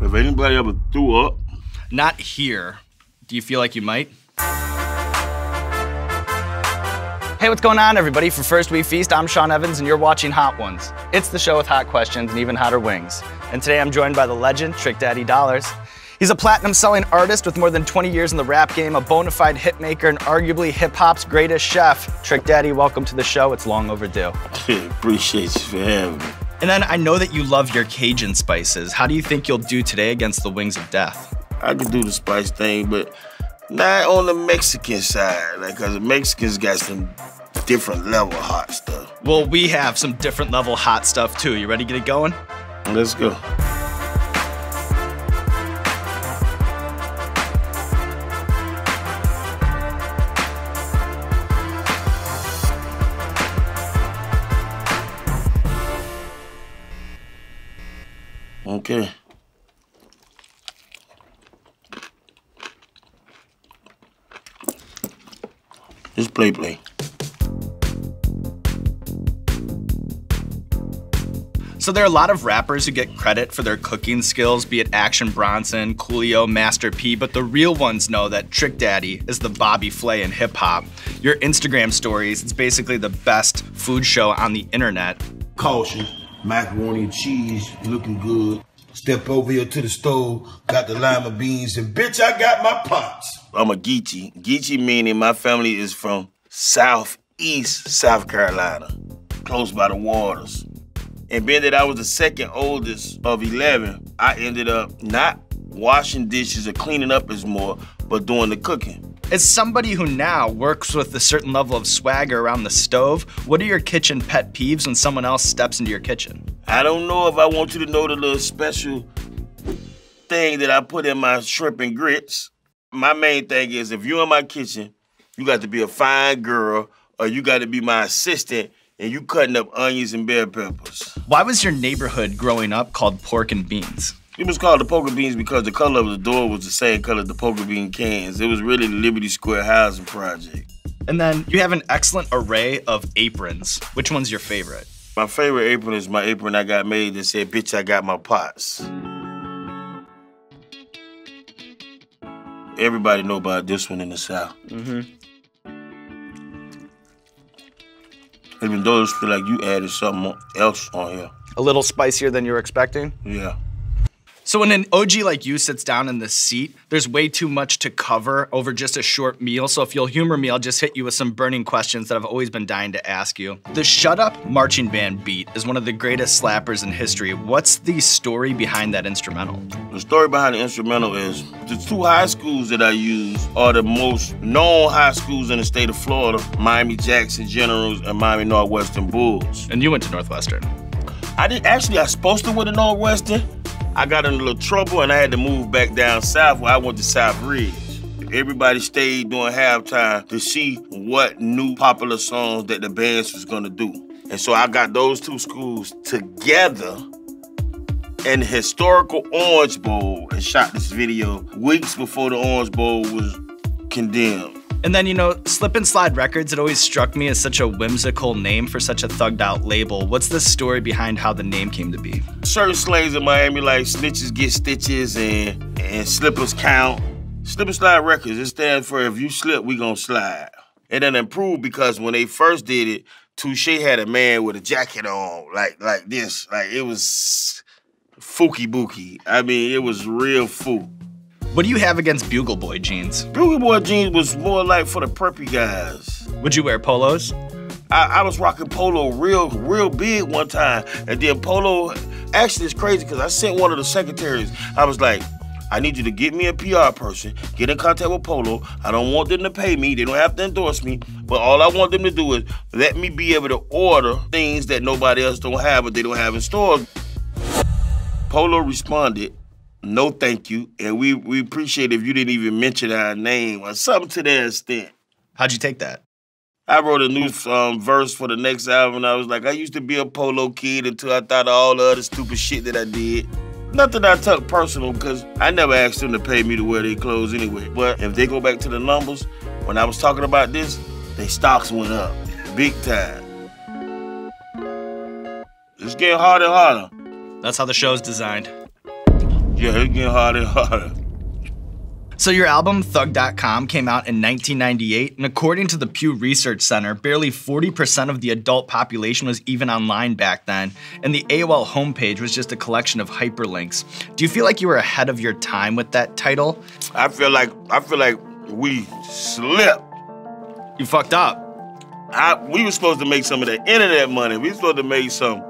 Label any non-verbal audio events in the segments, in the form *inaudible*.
If anybody ever threw up, Not here. Do you feel like you might? Hey, what's going on, everybody? For First We Feast, I'm Sean Evans, and you're watching Hot Ones. It's the show with hot questions and even hotter wings. And today I'm joined by the legend, Trick Daddy Dollars. He's a platinum selling artist with more than 20 years in the rap game, a bona fide hitmaker, and arguably hip hop's greatest chef. Trick Daddy, welcome to the show. It's long overdue. *laughs* appreciate you for having me. And then I know that you love your Cajun spices. How do you think you'll do today against the Wings of Death? I could do the spice thing, but not on the Mexican side, like, cause the Mexicans got some different level hot stuff. Well, we have some different level hot stuff too. You ready to get it going? Let's go. Just play, play. So there are a lot of rappers who get credit for their cooking skills, be it Action Bronson, Coolio, Master P, but the real ones know that Trick Daddy is the Bobby Flay in hip hop. Your Instagram stories, it's basically the best food show on the internet. Caution, macaroni and cheese looking good. Step over here to the stove, got the lima beans, and bitch, I got my pots. I'm a Geechee. Geechee meaning my family is from southeast South Carolina, close by the waters. And being that I was the second oldest of 11, I ended up not washing dishes or cleaning up as more, but doing the cooking. As somebody who now works with a certain level of swagger around the stove, what are your kitchen pet peeves when someone else steps into your kitchen? I don't know if I want you to know the little special thing that I put in my shrimp and grits. My main thing is if you're in my kitchen, you got to be a fine girl or you got to be my assistant and you cutting up onions and bell peppers. Why was your neighborhood growing up called Pork and Beans? It was called the poker beans because the color of the door was the same color as the poker bean cans. It was really the Liberty Square housing project. And then you have an excellent array of aprons. Which one's your favorite? My favorite apron is my apron I got made that said, bitch, I got my pots. Everybody know about this one in the South. Mm-hmm. Even though those feel like you added something else on here. A little spicier than you were expecting? Yeah. So when an OG like you sits down in the seat, there's way too much to cover over just a short meal. So if you'll humor me, I'll just hit you with some burning questions that I've always been dying to ask you. The Shut Up marching band beat is one of the greatest slappers in history. What's the story behind that instrumental? The story behind the instrumental is the two high schools that I use are the most known high schools in the state of Florida, Miami Jackson Generals and Miami Northwestern Bulls. And you went to Northwestern. I did actually I was supposed to win to Northwestern. I got in a little trouble and I had to move back down south where I went to South Ridge. Everybody stayed during halftime to see what new popular songs that the bands was gonna do. And so I got those two schools together in historical Orange Bowl and shot this video weeks before the Orange Bowl was condemned. And then, you know, Slip and Slide Records, it always struck me as such a whimsical name for such a thugged out label. What's the story behind how the name came to be? Certain slangs in Miami like snitches get stitches and, and slippers count. Slip and Slide Records, it stands for if you slip, we gonna slide. And then improved because when they first did it, Touche had a man with a jacket on, like like this. Like it was fooky booky. I mean, it was real foo. What do you have against Bugle Boy jeans? Bugle Boy jeans was more like for the preppy guys. Would you wear polos? I, I, was rocking polo real, real big one time. And then polo, actually it's crazy because I sent one of the secretaries, I was like, I need you to get me a PR person, get in contact with Polo. I don't want them to pay me. They don't have to endorse me. But all I want them to do is let me be able to order things that nobody else don't have, but they don't have in stores. Polo responded, no thank you. And we, we appreciate if you didn't even mention our name or something to that extent. How'd you take that? I wrote a new um, verse for the next album. I was like, I used to be a polo kid until I thought of all the other stupid shit that I did. Nothing I took personal because I never asked them to pay me to wear their clothes anyway. But if they go back to the numbers, when I was talking about this, their stocks went up big time. It's getting harder and harder. That's how the show's designed. Yeah, it's getting harder and harder. So your album Thug.com came out in 1998, and according to the Pew Research Center, barely 40% of the adult population was even online back then, and the AOL homepage was just a collection of hyperlinks. Do you feel like you were ahead of your time with that title? I feel like I feel like we slipped. You fucked up. I, we were supposed to make some of that internet money. We were supposed to make some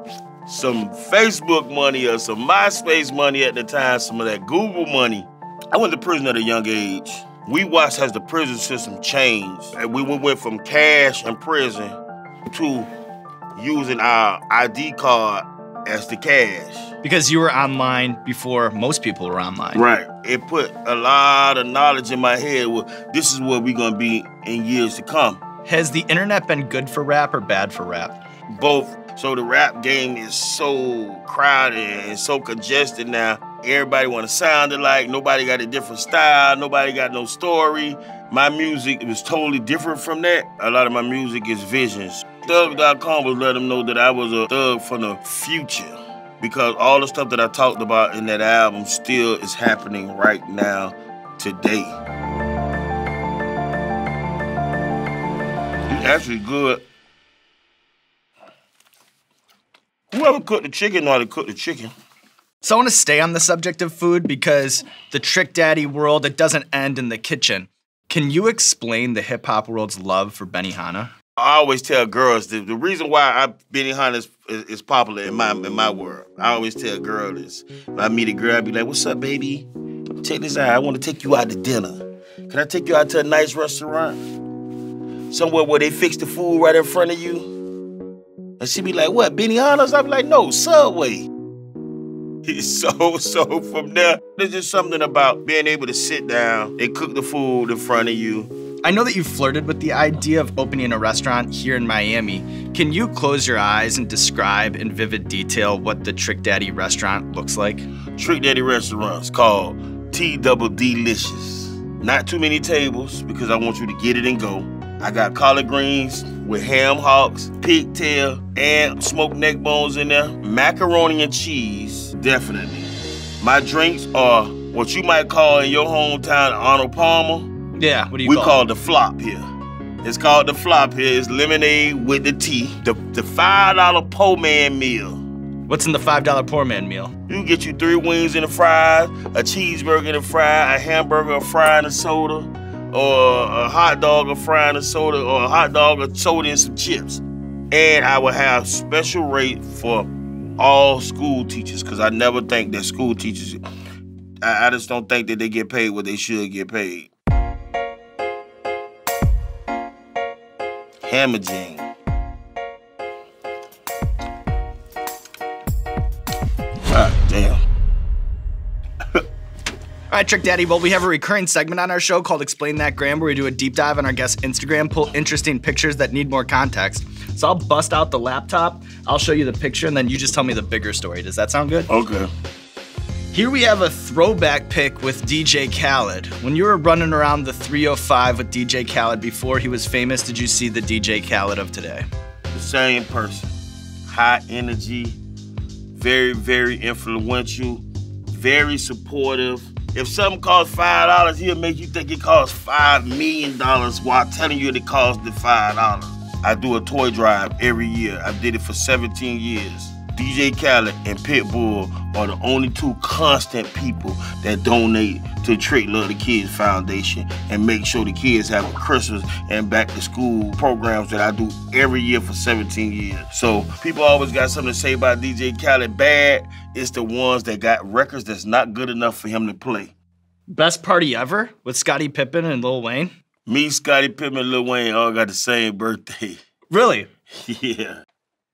some Facebook money or some MySpace money at the time, some of that Google money. I went to prison at a young age. We watched as the prison system changed. And we went from cash in prison to using our ID card as the cash. Because you were online before most people were online. Right. It put a lot of knowledge in my head. Well, this is where we're gonna be in years to come. Has the internet been good for rap or bad for rap? Both. So the rap game is so crowded and so congested now. Everybody want to sound alike. Nobody got a different style. Nobody got no story. My music was totally different from that. A lot of my music is visions. Thug.com was let them know that I was a thug from the future because all the stuff that I talked about in that album still is happening right now, today. It's actually good. Whoever cooked the chicken know how to cook the chicken. So I want to stay on the subject of food because the Trick Daddy world, it doesn't end in the kitchen. Can you explain the hip hop world's love for Benihana? I always tell girls the, the reason why I Benihana is, is, is popular in my in my world. I always tell girls this. If I meet a girl, I be like, "What's up, baby? Take this out. I want to take you out to dinner. Can I take you out to a nice restaurant, somewhere where they fix the food right in front of you?" And she be like, "What? Benny Benihana's?" I be like, "No, Subway." *laughs* So, so from there, there's just something about being able to sit down, and cook the food in front of you. I know that you flirted with the idea of opening a restaurant here in Miami. Can you close your eyes and describe in vivid detail what the Trick Daddy restaurant looks like? Trick Daddy restaurant's called T Double Delicious. Not too many tables because I want you to get it and go. I got collard greens with ham hocks, pigtail, and smoked neck bones in there. Macaroni and cheese, definitely. My drinks are what you might call in your hometown Arnold Palmer. Yeah, what do you we call, We call it the flop here. It's called the flop here. It's lemonade with the tea. The the five dollar po man meal. What's in the $5 poor man meal? You can get you three wings and a fries, a cheeseburger and a fry, a hamburger, a fry and a soda, or a hot dog, a fry and a soda, or a hot dog, a soda and some chips. And I will have special rate for all school teachers because I never think that school teachers, I, I just don't think that they get paid what they should get paid. Hammer. All right, Trick Daddy. Well, we have a recurring segment on our show called Explain That Gram, where we do a deep dive on our guest's Instagram, pull interesting pictures that need more context. So I'll bust out the laptop, I'll show you the picture, and then you just tell me the bigger story. Does that sound good? Okay. Here we have a throwback pic with DJ Khaled. When you were running around the 305 with DJ Khaled before he was famous, did you see the DJ Khaled of today? The same person. High energy, very, very influential, very supportive. If something costs five dollars, he'll make you think it costs five million dollars while telling you it costs the five dollars. I do a toy drive every year. I did it for 17 years. DJ Khaled and Pitbull are the only two constant people that donate to Trick Love the Kids Foundation and make sure the kids have a Christmas and back to school programs that I do every year for 17 years. So people always got something to say about DJ Khaled. Bad it's the ones that got records that's not good enough for him to play. Best party ever with Scottie Pippen and Lil Wayne? Me, Scottie Pippen, and Lil Wayne all got the same birthday. Really? *laughs* yeah.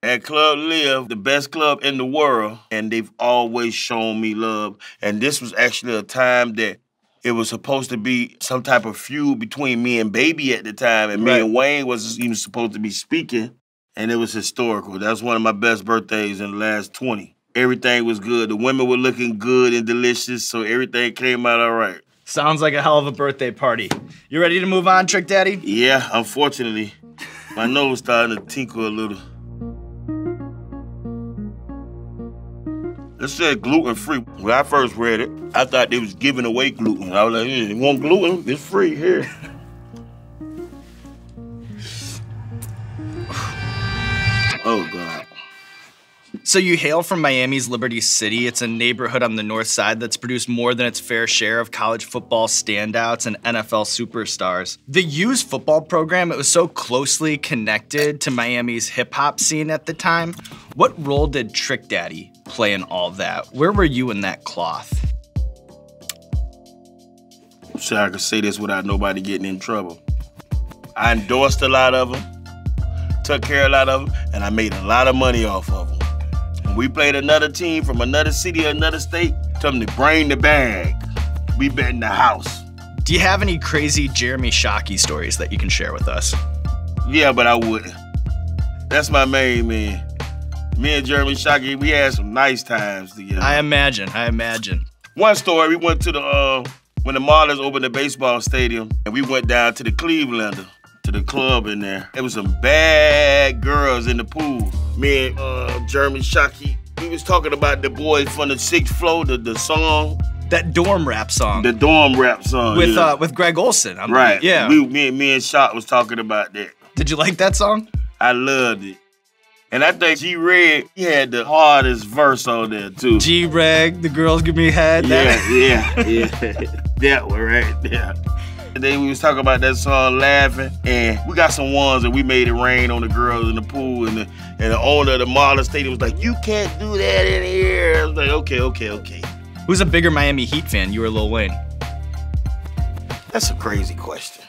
At Club LIV, the best club in the world, and they've always shown me love. And this was actually a time that it was supposed to be some type of feud between me and Baby at the time, and Right. me and Wayne was even supposed to be speaking, and it was historical. That's one of my best birthdays in the last 20. Everything was good. The women were looking good and delicious, so everything came out all right. Sounds like a hell of a birthday party. You ready to move on, Trick Daddy? Yeah, unfortunately, my nose starting to tinkle a little. It said gluten free. When I first read it, I thought they was giving away gluten. I was like, you want gluten? It's free here. *laughs* oh God. So you hail from Miami's Liberty City. It's a neighborhood on the north side that's produced more than its fair share of college football standouts and NFL superstars. The U's football program, it was so closely connected to Miami's hip hop scene at the time. What role did Trick Daddy play in all that? Where were you in that cloth? I'm I could say this without nobody getting in trouble. I endorsed a lot of them, took care of a lot of them, and I made a lot of money off of them. When we played another team from another city or another state, tell them to bring the bag. We bet in the house. Do you have any crazy Jeremy Shockey stories that you can share with us? Yeah, but I wouldn't. That's my main man. Me and Jeremy Shockey, we had some nice times together. I imagine, I imagine. One story, we went to the uh, when the Marlins opened the baseball stadium, and we went down to the Clevelander, to the club in there. There was some bad girls in the pool. Me and uh, Jeremy Shockey, we was talking about the boy from the sixth floor, the, the song, That dorm rap song the dorm rap song. with yeah. uh, with Greg Olsen. I'm- right. Yeah. We, me, me and Shock was talking about that. Did you like that song? I loved it. And I think G Reg, he had the hardest verse on there too. G Reg, the girls give me head. Yeah, yeah, yeah. *laughs* that one right there. And then we was talking about that song laughing, and we got some ones that we made it rain on the girls in the pool, and the and the owner of the Marlins Stadium was like, "You can't do that in here." I was like, "Okay, okay, okay." Who's a bigger Miami Heat fan, you or Lil Wayne? That's a crazy question.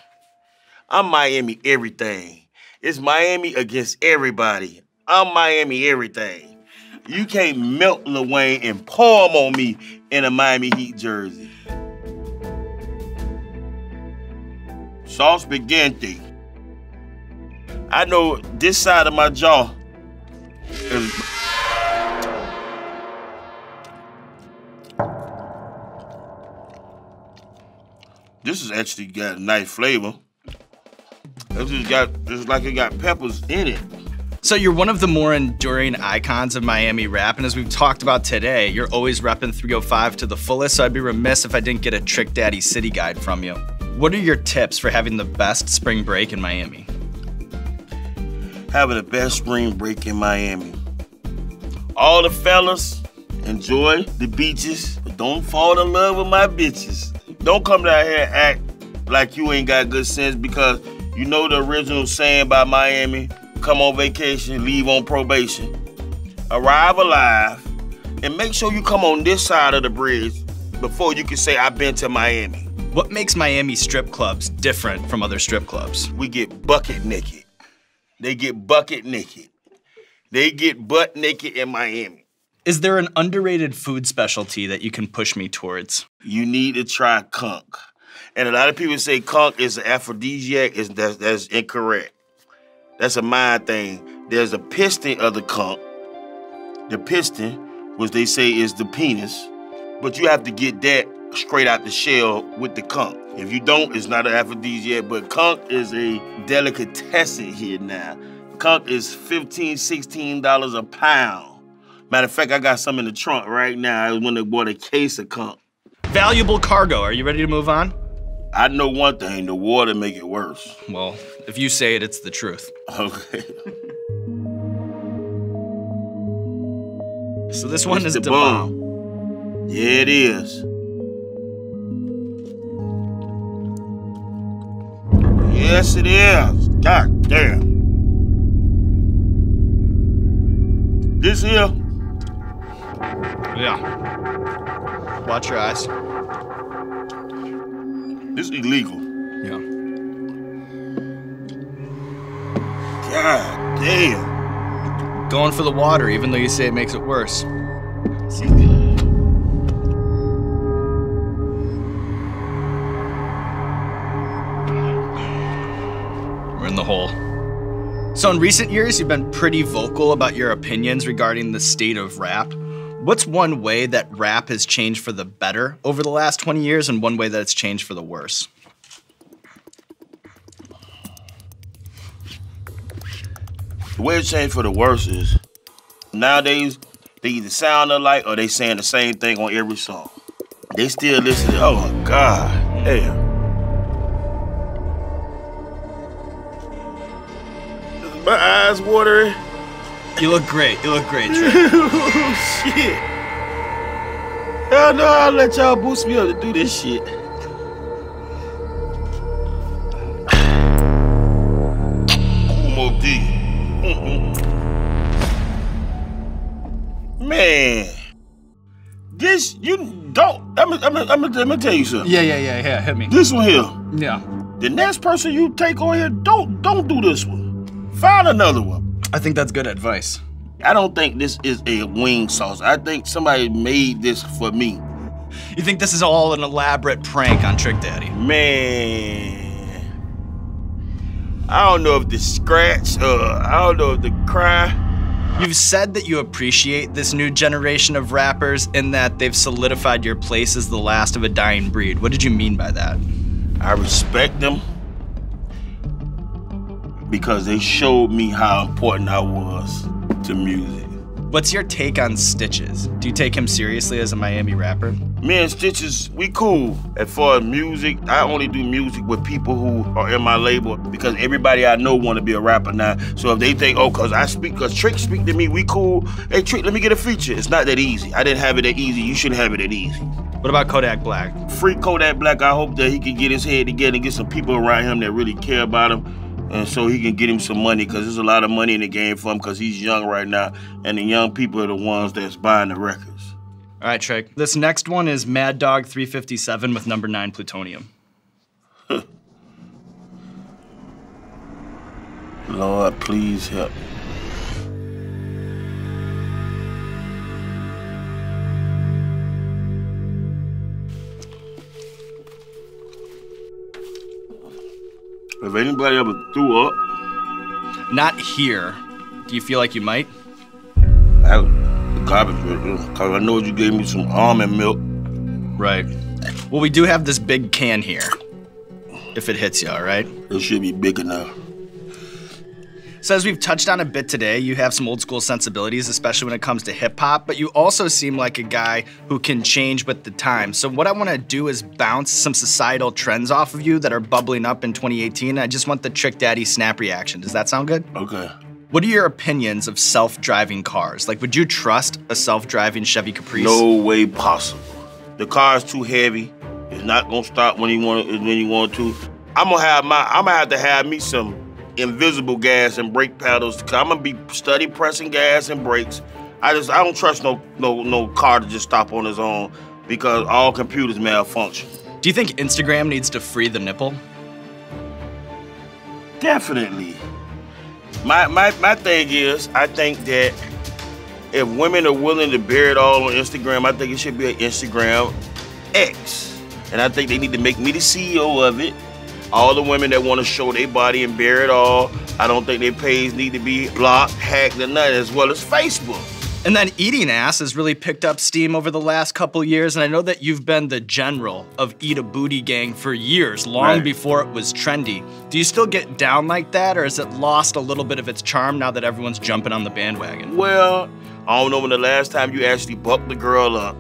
I'm Miami everything. It's Miami against everybody. I'm Miami everything. You can't melt Lil Wayne and pour him on me in a Miami Heat jersey. Sauce spaghetti. I know this side of my jaw is This has actually got a nice flavor. This just got it's like it got peppers in it. So you're one of the more enduring icons of Miami rap, and as we've talked about today, you're always repping 305 to the fullest, so I'd be remiss if I didn't get a Trick Daddy City Guide from you. What are your tips for having the best spring break in Miami? Having the best spring break in Miami. All the fellas enjoy the beaches, but don't fall in love with my bitches. Don't come down here and act like you ain't got good sense because you know the original saying by Miami come on vacation, leave on probation. Arrive alive, and make sure you come on this side of the bridge before you can say, I've been to Miami. What makes Miami strip clubs different from other strip clubs? we get bucket naked. They get bucket naked. They get butt naked in Miami. Is there an underrated food specialty that you can push me towards? You need to try conch. And a lot of people say conch is an aphrodisiac. Is that's, that's incorrect. That's a mind thing. There's a piston of the conch. The piston, which they say is the penis, but you have to get that straight out the shell with the conch. If you don't, it's not an aphrodisiac. But conch is a delicatessen here now. Conch is 15 $16 a pound. Matter of fact, I got some in the trunk right now. I went and bought a case of conch. Valuable cargo. Are you ready to move on? I know one thing, the water make it worse. Well, if you say it, it's the truth. Okay. So this one It's is the bomb. bomb. Yeah, it is. Yes, it is. God damn. This here, Yeah. Watch your eyes. this illegal. Yeah. God damn. Going for the water, even though you say it makes it worse. So, in recent years, you've been pretty vocal about your opinions regarding the state of rap. What's one way that rap has changed for the better over the last 20 years, and one way that it's changed for the worse? the way it changed for the worse is nowadays They either sound alike or they saying the same thing on every song. They still listen. Oh my God, damn. My eyes watering. You look great. You look great, *laughs* Trick. oh shit. Hell no, I'll let y'all boost me up to do this shit. More D. Man, this you don't. I'm gonna I'm I'm I'm tell you something. Yeah, yeah, yeah, yeah. Hit me. This one here, Yeah. the next person you take on here, don't don't do this one. Find another one. I think that's good advice. I don't think this is a wing sauce. I think somebody made this for me. You think this is all an elaborate prank on Trick Daddy? Man. I don't know if the scratch, uh, I don't know if the cry. You've said that you appreciate this new generation of rappers in that they've solidified your place as the last of a dying breed. What did you mean by that? I respect them because they showed me how important I was to music. What's your take on Stitches? Do you take him seriously as a Miami rapper? Me and Stitches, we cool. As far as music, I only do music with people who are in my label because everybody I know want to be a rapper now. So if they think, oh, cause I speak, cause Trick speak to me, we cool. Hey Trick, let me get a feature. It's not that easy. I didn't have it that easy. You shouldn't have it that easy. What about Kodak Black? Free Kodak Black. I hope that he can get his head together and get some people around him that really care about him. And so he can get him some money because there's a lot of money in the game for him because he's young right now. And the young people are the ones that's buying the records. All right, Trick. This next one is Mad Dog 357 with number 9 plutonium. *laughs* Lord, please help. If anybody ever threw up, Not here. Do you feel like you might? I, the garbage, because I know you gave me some almond milk. Right. Well, we do have this big can here. If it hits you, all right? It should be big enough. So, as we've touched on a bit today, you have some old school sensibilities, especially when it comes to hip hop, but you also seem like a guy who can change with the times. So, what I want to do is bounce some societal trends off of you that are bubbling up in 2018. I just want the Trick Daddy snap reaction. Does that sound good? Okay. What are your opinions of self driving cars? Like, would you trust a self driving Chevy Caprice? No way possible. The car's too heavy. It's not gonna stop when you want when you want to. I'm gonna have my I'm gonna have to have me some invisible gas and brake paddles. Cause I'm gonna be study pressing gas and brakes. I just I don't trust no no no car to just stop on its own because all computers malfunction. Do you think Instagram needs to free the nipple? Definitely. My my my thing is, I think that if women are willing to bear it all on Instagram, I think it should be an Instagram X. And I think they need to make me the CEO of it. All the women that want to show their body and bear it all, I don't think their page need to be blocked, hacked, or nothing, as well as Facebook. And then eating ass has really picked up steam over the last couple years, and I know that you've been the general of Eat a Booty Gang for years, long Right. before it was trendy. Do you still get down like that, or has it lost a little bit of its charm now that everyone's jumping on the bandwagon? Well, I don't know when the last time you actually bucked the girl up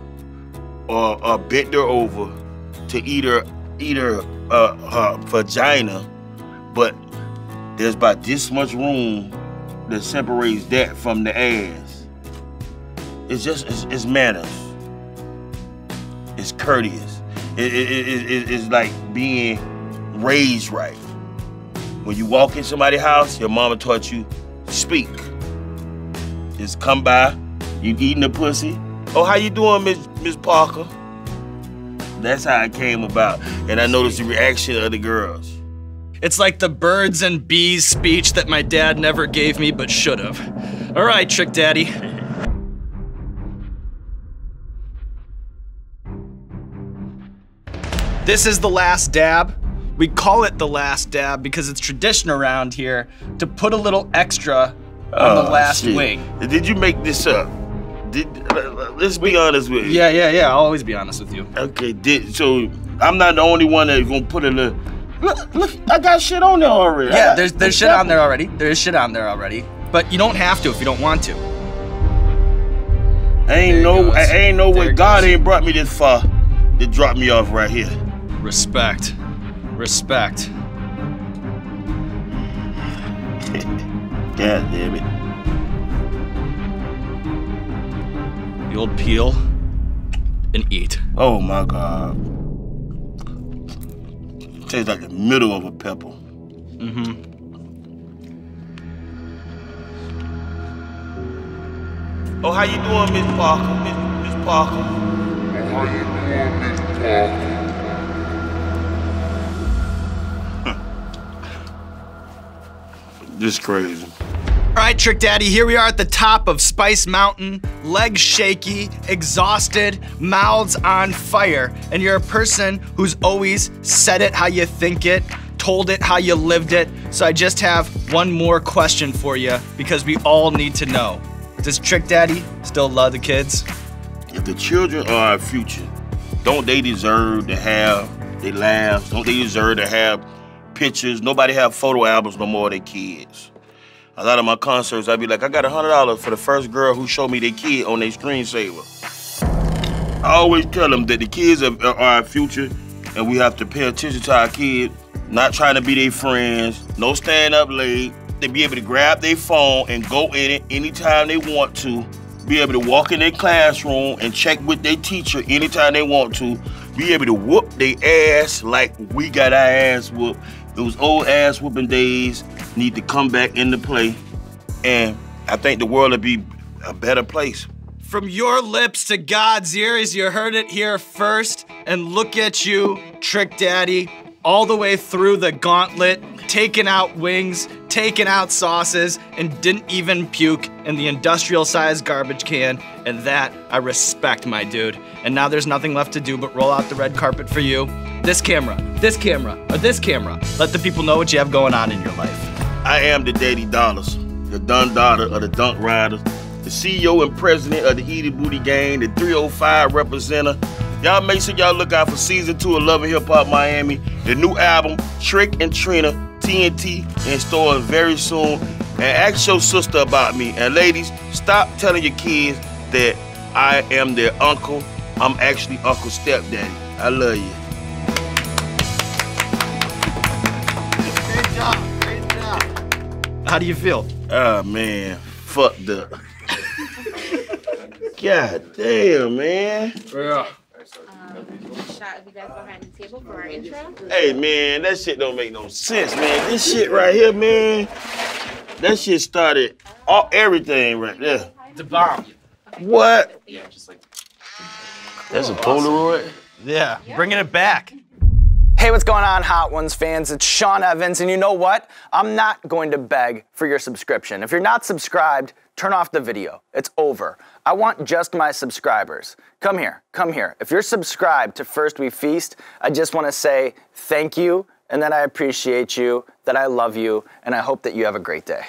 or, or bent her over to eat her eat her uh, her vagina, but there's about this much room that separates that from the ass. It's just it's, it's manners. It's courteous. It, it, it, it- it's like being raised right. When you walk in somebody's house, your mama taught you speak. Just come by, you eating the pussy. Oh, how you doing, Miss Miss Parker? That's how it came about, and I noticed the reaction of the girls. It's like the birds and bees speech that my dad never gave me but should have. All right, Trick Daddy. This is the last dab. We call it the last dab because it's tradition around here to put a little extra on the Oh, last shit. wing. Did you make this up? Did let's be honest with you. Yeah, yeah, yeah. I'll always be honest with you. Okay. Did so? I'm not the only one that's gonna put a little. Look, look, I got shit on there already. Yeah, got- there's there's shit on there already. There's shit on there already. But you don't have to if you don't want to. Ain't no, I ain't no way God ain't brought me this far to drop me off right here. Respect. Respect. *laughs* God damn it. The old peel and eat. Oh my God. Tastes like the middle of a pepper. Mm-hmm. Oh, how you doing, Miss Parker? Miss, Miss Parker? This crazy. Right, Trick Daddy, here we are at the top of Spice Mountain, legs shaky, exhausted, mouths on fire. And you're a person who's always said it how you think it, told it how you lived it. So I just have one more question for you because we all need to know. Does Trick Daddy still love the kids? If the children are our future, don't they deserve to have their laughs? Don't they deserve to have pictures? Nobody have photo albums no more of their kids. A lot of my concerts, I'd be like, I got a hundred dollars for the first girl who showed me their kid on their screensaver. I always tell them that the kids are, are our future, and we have to pay attention to our kids. Not trying to be their friends. No staying up late. They be able to grab their phone and go in it anytime they want to. Be able to walk in their classroom and check with their teacher anytime they want to. Be able to whoop their ass like we got our ass whooped. Those old ass whooping days need to come back into play. And I think the world will be a better place. From your lips to God's ears, you heard it here first. And look at you, Trick Daddy, all the way through the gauntlet, taking out wings, taking out sauces, and didn't even puke in the industrial sized garbage can. And that I respect, my dude. And now there's nothing left to do but roll out the red carpet for you. This camera, this camera, or this camera. Let the people know what you have going on in your life. I am the Daddy Dollars, the Dun Daughter of the Dunk Ryders, the CEO and president of the Eat a Booty Gang, the 305 representative. Y'all make sure y'all look out for season two of Love and Hip Hop Miami. The new album, Trick and Trina, TNT, in stores very soon. And ask your sister about me. And ladies, stop telling your kids that I am their uncle. I'm actually Uncle Stepdaddy. I love you. How do you feel? Oh man, fucked up. God damn, man. Yeah. shot of you guys behind the table for our intro. Hey man, that shit don't make no sense, man. This shit right here, man. That shit started all everything right there. The bomb. What? Yeah, just like. That's a Polaroid. Yeah, bringing it back. Hey, what's going on, Hot Ones fans? It's Sean Evans, and you know what? I'm not going to beg for your subscription. If you're not subscribed, turn off the video. It's over. I want just my subscribers. Come here, come here. If you're subscribed to First We Feast, I just want to say thank you, and that I appreciate you, that I love you, and I hope that you have a great day.